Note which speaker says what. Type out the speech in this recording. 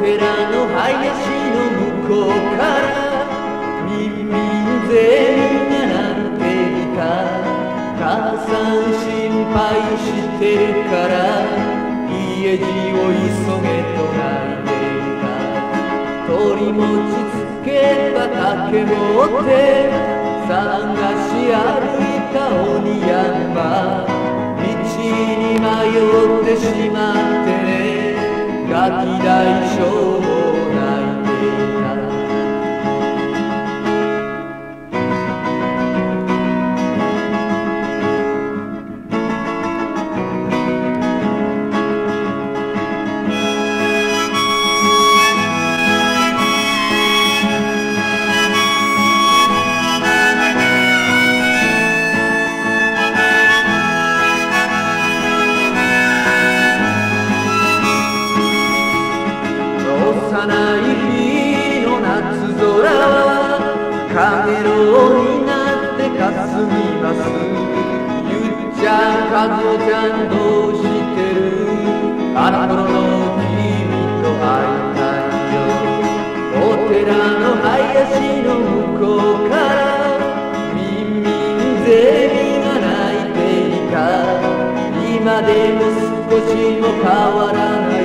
Speaker 1: 寺の林の向こうからみんみんゼミが鳴っていた母さん心配してるから家路を急げと泣いていた鳥持ちつけた竹持って探し歩いた鬼山道に迷ってしまってガキ大将も ゃんかずおちゃんどうしてる？あの頃の君と会いたいよ。お寺の林の向こうからみんみんゼミが鳴いていた今でも少しも変わらない